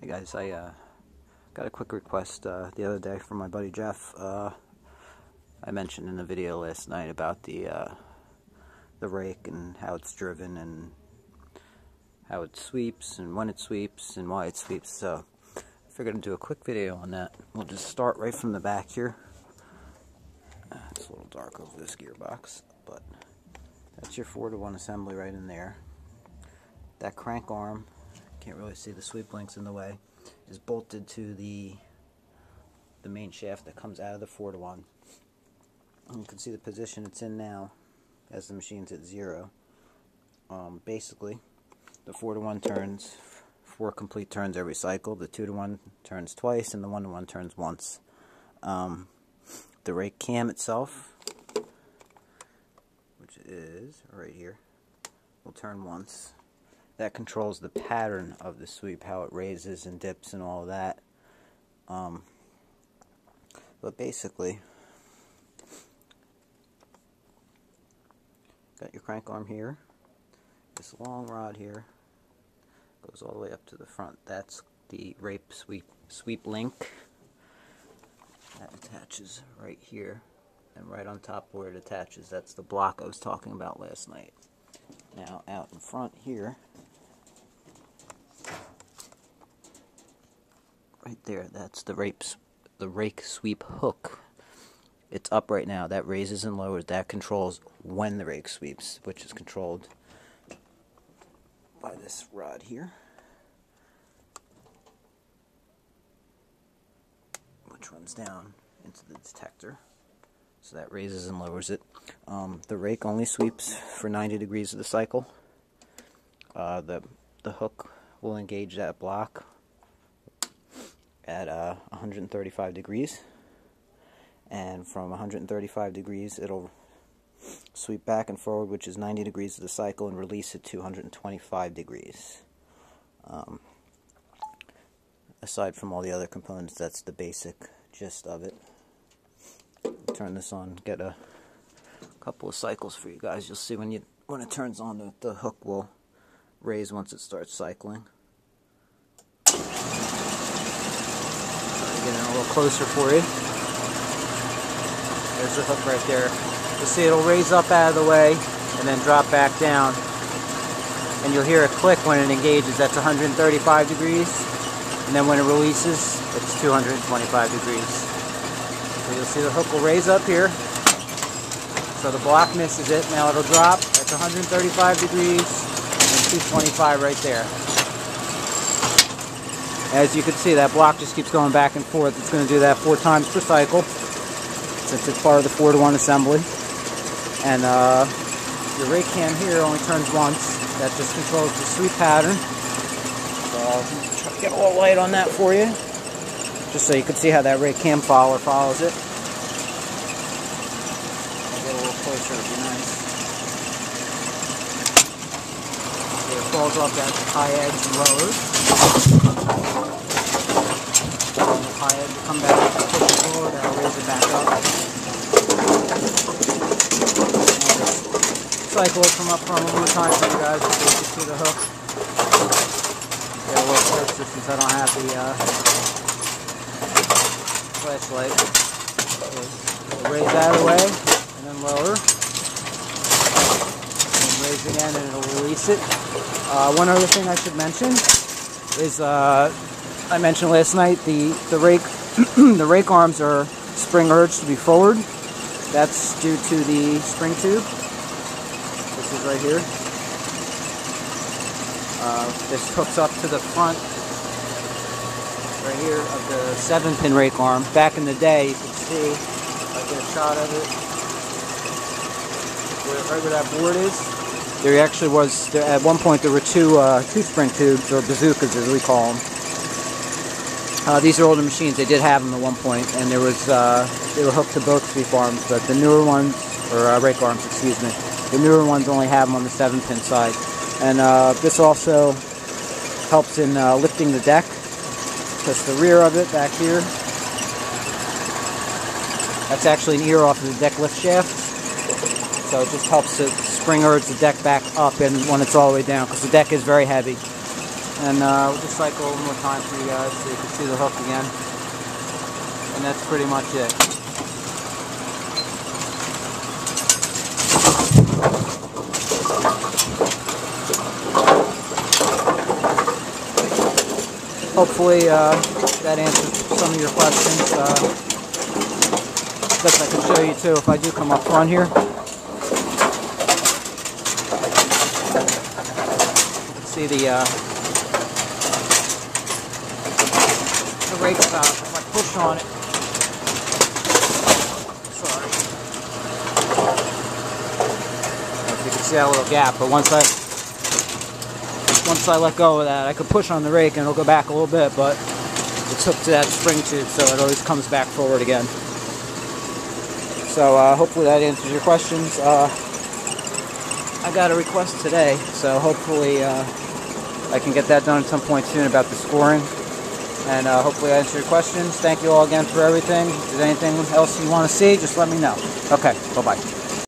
Hey guys, I uh, got a quick request uh, the other day from my buddy Jeff. Uh, I mentioned in the video last night about the uh, the rake and how it's driven and how it sweeps and when it sweeps and why it sweeps. So I figured I'd do a quick video on that. We'll just start right from the back here. Uh, it's a little dark over this gearbox, but that's your 4 to 1 assembly right in there. That crank arm can't really see the sweep links in the way, is bolted to the the main shaft that comes out of the 4 to 1. You can see the position it's in now as the machine's at zero. Um, basically, the 4 to 1 turns four complete turns every cycle, the 2 to 1 turns twice, and the 1 to 1 turns once. Um, the rake cam itself, which is right here, will turn once that controls the pattern of the sweep, how it raises and dips and all that. Um, but basically, got your crank arm here. This long rod here goes all the way up to the front. That's the rake sweep sweep link. That attaches right here and right on top where it attaches. That's the block I was talking about last night. Now out in front here right there. That's the the rake sweep hook. It's up right now. That raises and lowers. That controls when the rake sweeps, which is controlled by this rod here. Which runs down into the detector. So that raises and lowers it. Um, the rake only sweeps for 90 degrees of the cycle. Uh, the the hook will engage that block at uh, 135 degrees. And from 135 degrees it'll sweep back and forward which is 90 degrees of the cycle and release at 225 degrees. Um, aside from all the other components that's the basic gist of it. Turn this on get a couple of cycles for you guys. You'll see when you when it turns on the, the hook will raise once it starts cycling Get in a little closer for you. There's the hook right there. You'll see it'll raise up out of the way and then drop back down. And you'll hear a click when it engages. That's 135 degrees. And then when it releases, it's 225 degrees. So you'll see the hook will raise up here. So the block misses it. Now it'll drop. That's 135 degrees and 225 right there. As you can see, that block just keeps going back and forth. It's going to do that four times per cycle, since it's part of the 4 to 1 assembly. And uh, your rake cam here only turns once. That just controls the sweep pattern. So I'll try to get a little light on that for you, just so you can see how that rake cam follower follows it. I'll get a little closer, it'd be nice. So it falls off that high edge and lowers high edge will come back, push it forward, that'll raise it back up. cycle will come up from one more time for you guys so you can see the hook. A little closer since I don't have the uh, flashlight. So raise that away and then lower. Again and it'll release it. Uh, one other thing I should mention is uh, I mentioned last night, the, the rake the rake arms are spring urged to be forward. That's due to the spring tube. This is right here. Uh, this hooks up to the front right here of the seven pin rake arm. Back in the day, you can see, I get a shot of it, right where that board is. There actually was, there, at one point there were two, uh, two spring tubes, or bazookas as we call them. Uh, these are older machines. They did have them at one point, and there was uh, they were hooked to both sweep arms, but the newer ones, or uh, rake arms, excuse me, the newer ones only have them on the seven-pin side. And uh, this also helps in uh, lifting the deck, because the rear of it back here, that's actually an ear off of the deck lift shaft. So it just helps to spring urge the deck back up and when it's all the way down, because the deck is very heavy. And uh, we'll just cycle one more time for you guys so you can see the hook again. And that's pretty much it. Hopefully uh, that answers some of your questions. Uh, guess I can show you too if I do come up front here. You can see the uh, the rake stop. If I push on it, sorry. If you can see that little gap, but once I once I let go of that, I could push on the rake and it'll go back a little bit, but it's hooked to that spring tube, so it always comes back forward again. So uh, hopefully that answers your questions. Uh, I got a request today, so hopefully uh, I can get that done at some point soon about the scoring. And uh, hopefully I answered your questions. Thank you all again for everything. If there's anything else you want to see, just let me know. Okay, bye-bye.